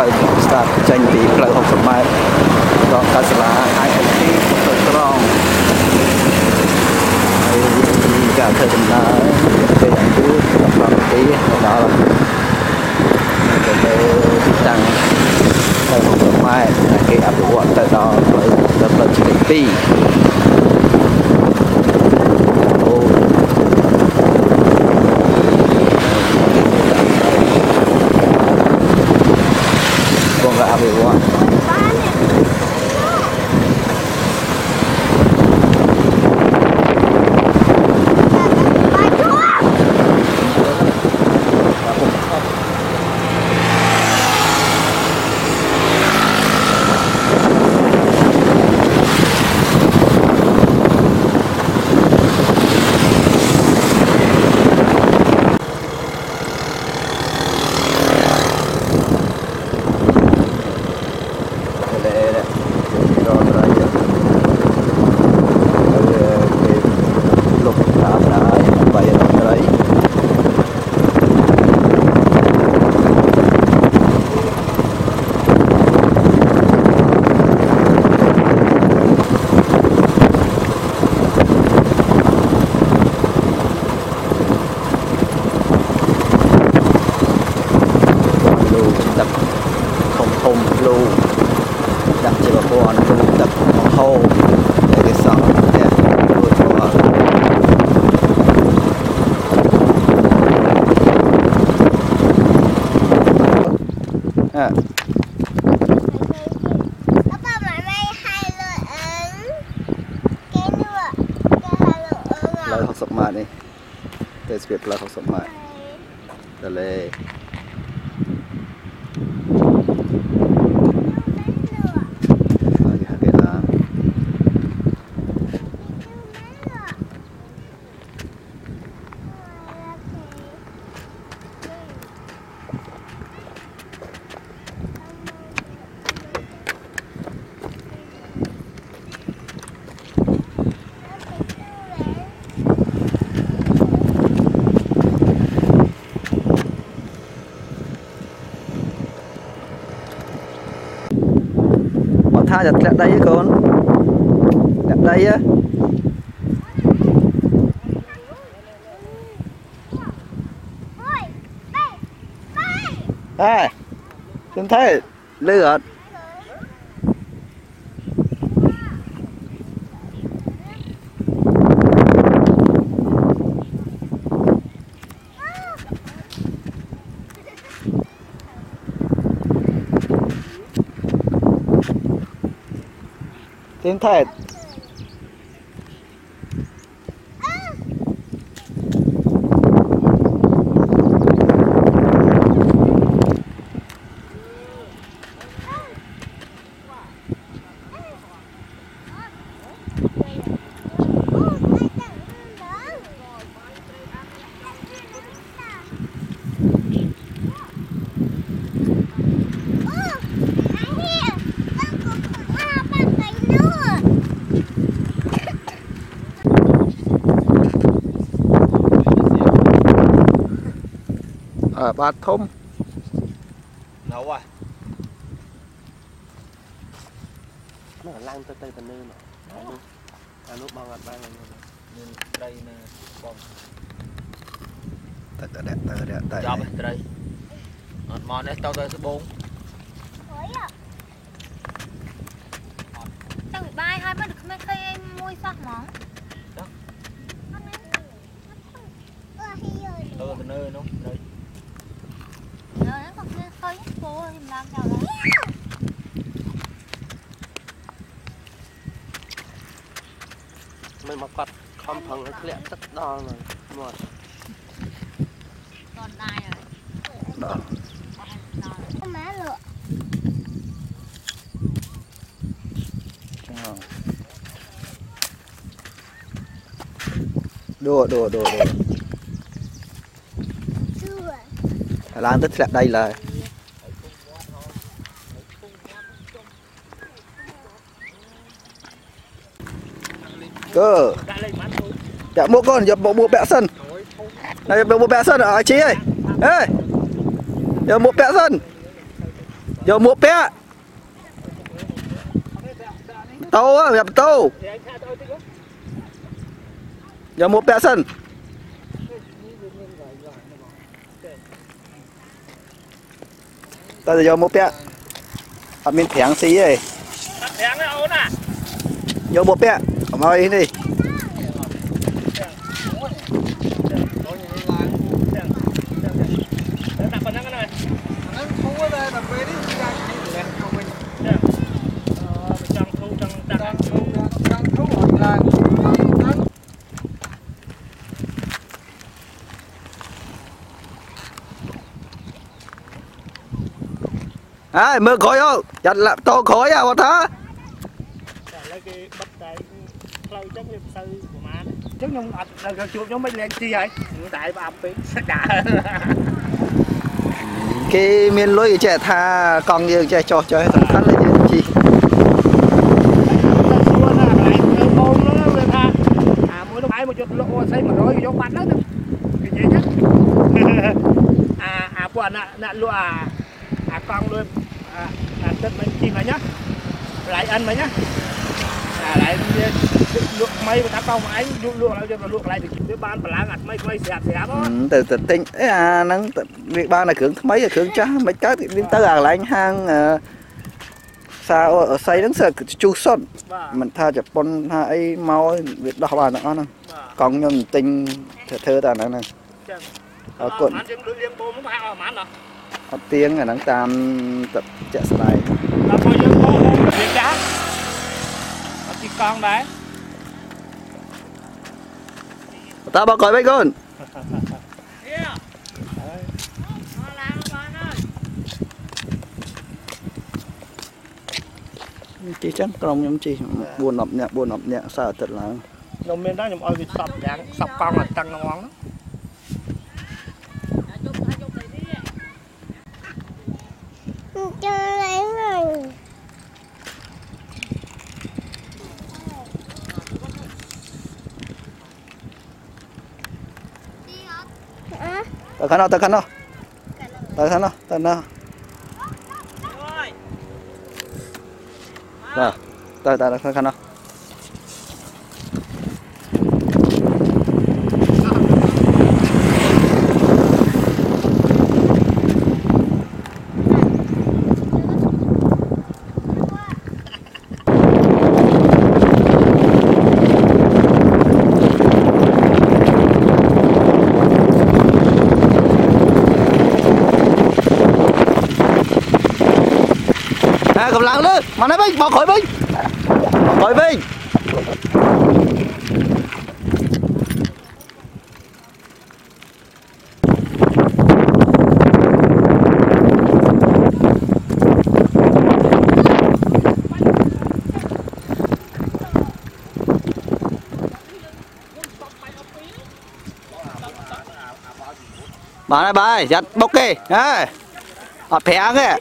ផ្លូវស្តាតចេញពីផ្លូវ60ម៉ែត្រដល់កាសាលា ISP ទៅត្រង់ហើយការធ្វើដំណើរពេលយ៉ាងយូរ15នាទីដល់ទៅលើទីតាំងផ្លូវ60ម៉ែត្រដែលគេអភិវឌ្ឍទៅដល់ផ្លូវទៅផ្លូវទី2បងក៏អភិវឌ្ឍលេដល់ត្រៃទៅគេលុបតាមដែរបាយដល់ត្រៃលូទឹកធំធំលូ ដាក់ជាប្រព័ន្ធពន្លត់ទឹកមកហូរដែលគេសង់ផ្ទះរួចរាល់អ่ะ Apa mama hai lo eng? Cái nữa, cái hai lo eng ផ្លូវ60ម៉ែត្រនេះទៅស្ពាតផ្លូវ60ម៉ែត្រដល់លេហើយគេហៅគេឡាន មកថាจะធ្លាក់ដីទេកូនធ្លាក់ដីហ៎ Ôi, đây, đây. អេខ្ញុំថៃ លឺអ ត់ tiếng thét ở bát thông នៅហ่ะ nó là lan tới tới tận nơi mà à lúc à lúc bao ngặt bao ngặt មានត្រីណាបង tại tại tại tại tại tại ចាប់ឯត្រីអត់មកនេះទៅទៅស្បូងតាំងពីបាយហើយមិនគ្មានឃើញអីមួយសោះហ្មងទៅទៅនៅនោះត្រីនៅហ្នឹងក៏គ្មានឃើញគោខ្ញុំឡើងចោលហើយ mình mà quạt không phần nó lẹ tất đo rồi một តនដែរហើយ đó ដល់ Má lựa. Ờ. đùa đùa đùa đùa lan tích lại đây là cơ ដាក់លេខម៉ាត់មួយ dạ mua con giờ bộ mua bẹ sân này bộ mua bẹ sân ở chị ơi ê giờ mua bẹ sân យកមួកពាក់តោយ៉ាបតោយកមួកពាក់សិនតើយកមួកពាក់អត់មាន ប្រាំងស៊ីទេប្រាំងទេអូនណាយកមួកពាក់កុំឲ្យនេះ ដាក់ប៉ុណ្ណឹងណា ហ្នឹងធូរតែដល់ពេលនេះចាញ់លែងចូលវិញ អឺចង់ធូរចង់ដាក់ ចង់ធូរចង់ធូរអត់ឡើងហ្នឹង ហើយមើលក្រោយអូយ៉ាត់ឡាប់តោក្រោយអ្ហ៎ថាតែឥឡូវគេបិទតែផ្លូវចឹងវាមិនសូវប្រហែលចឹងខ្ញុំអត់ដល់ជួបខ្ញុំមិនលែងទីហើយតែបាប់ពេកដាក់គេមានលុយចេះថាកង់យើងចេះចោះចុះសំខាន់ là យើងជីសួរណាកន្លែងធ្វើបូមហ្នឹងវាថាអាមួយនោះឯងមកយកលក់អូស័យ100យកបាត់ទៅទៅនិយាយចឹងអាអាពួកអ្នកអ្នកលក់អាអាកង់លួយ អាអាទឹកមិនជីមិញណាកន្លែងអិនមិញណាអាកន្លែងវាលក់ថ្មីបើថាកង់មកឯងលក់លក់ហើយយកទៅលក់កន្លែងទៅវាបានបលាំងអាថ្មីថ្មីស្រាប់ស្រាប់ហ៎ទៅទៅទិញអេអាហ្នឹងទៅវាបានតែគ្រឿងថ្មីគ្រឿងចាស់មិនកើតវាទៅអាកន្លែងហាងអឺសាអូអស័យហ្នឹងសើជុះសុតបាទមិនថាជប៉ុនថាអីមកវាដោះបានទាំងអស់ហ្នឹងបាទកង់ខ្ញុំទិញធ្វើធ្វើតែអាហ្នឹងហ្នឹងចឹងអរគុណបានយើងលួចលៀងបូមហ្នឹងប្រហែលអស់ប្រហែលដល់ អត់ទៀងអាហ្នឹងតាមទឹកជាក់ស្ដែងដល់មកយើងបូមវាចាស់អត់ទីកង់ដែរតើបើក្រោយវិញកូនជីចឹងក្រុមខ្ញុំជី4 10នាក់4 10នាក់សៅរ៍អាទិត្យឡើងខ្ញុំមានដែរខ្ញុំឲ្យវាសពយ៉ាងសពកង់ឲ្យតឹងងងហ្នឹង à, ទៅខាងនោះទៅខាងនោះទៅខា Hai cầm lạng nữa Mà nó Vinh Bỏ khỏi Vinh. Bỏ khỏi Vinh. Bà này bà giặt bốc kì. À, à phé kìa.